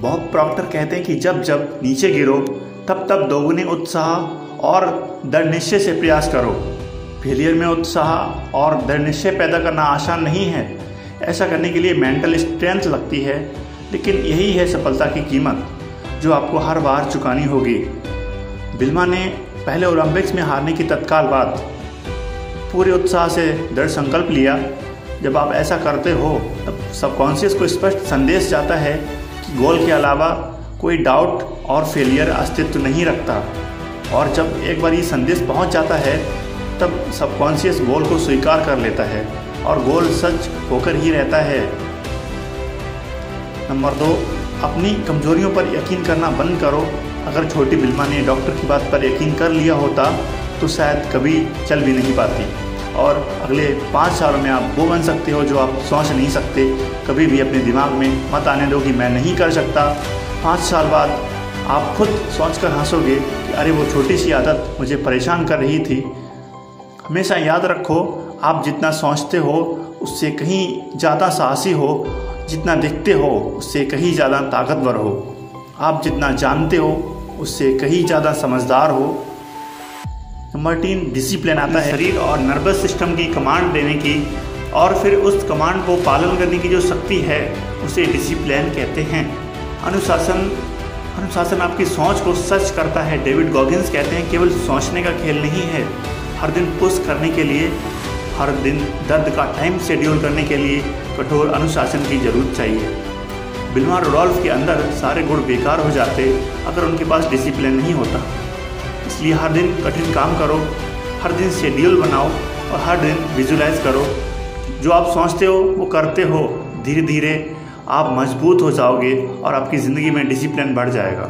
Bob Procter कहते हैं कि जब जब नीचे गिरो, तब तब दोगुने उत्साह और दृढ़ निश्चय से प्रयास करो। फेलियर में उत्साह और दृढ़ निश्चय पैदा करना आसान नहीं है। ऐसा करने के लिए मेंटल स्ट्रेंथ लगती है, लेकिन यही है सफलता की कीमत, जो आपको हर बार चुकानी होगी। बिल्मा ने पहले ओलंपिक्स में हारने की तत्काल बाद पूरे उत्साह से दृढ़ संकल्प लिया। जब आप ऐसा करते हो, तब सबकॉन्शियस को स्पष्ट संदेश जाता है गोल के अलावा कोई डाउट और फेलियर अस्तित्व नहीं रखता। और जब एक बार ये संदेश पहुँच जाता है, तब सबकॉन्शियस गोल को स्वीकार कर लेता है और गोल सच होकर ही रहता है। नंबर दो, अपनी कमजोरियों पर यकीन करना बंद करो। अगर छोटी बिल्मा ने डॉक्टर की बात पर यकीन कर लिया होता तो शायद कभी चल भी नहीं पाती। और अगले पाँच सालों में आप वो बन सकते हो जो आप सोच नहीं सकते। कभी भी अपने दिमाग में मत आने दो कि मैं नहीं कर सकता। पाँच साल बाद आप खुद सोच कर हंसोगे कि अरे वो छोटी सी आदत मुझे परेशान कर रही थी। हमेशा याद रखो, आप जितना सोचते हो, उससे कहीं ज़्यादा साहसी हो। जितना दिखते हो, उससे कहीं ज़्यादा ताकतवर हो। आप जितना जानते हो, उससे कहीं ज़्यादा समझदार हो। नंबर तीन डिसिप्लिन आता है। शरीर और नर्वस सिस्टम की कमांड देने की और फिर उस कमांड को पालन करने की जो शक्ति है, उसे डिसिप्लिन कहते हैं। अनुशासन अनुशासन आपकी सोच को सच करता है। डेविड गॉगिन्स कहते हैं, केवल सोचने का खेल नहीं है, हर दिन पुश करने के लिए, हर दिन दर्द का टाइम शेड्यूल करने के लिए कठोर अनुशासन की ज़रूरत चाहिए। बिल्मा रोडोल्फ के अंदर सारे गुण बेकार हो जाते अगर उनके पास डिसिप्लिन नहीं होता। इसलिए हर दिन कठिन काम करो, हर दिन शेड्यूल बनाओ और हर दिन विजुलाइज करो। जो आप सोचते हो, वो करते हो धीरे धीरे आप मज़बूत हो जाओगे और आपकी ज़िंदगी में डिसिप्लिन बढ़ जाएगा।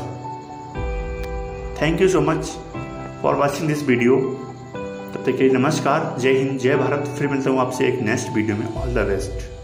Thank you so much for watching this video तब तक के लिए नमस्कार। जय हिंद, जय भारत। फिर मिलता हूँ आपसे एक नेक्स्ट वीडियो में। All the best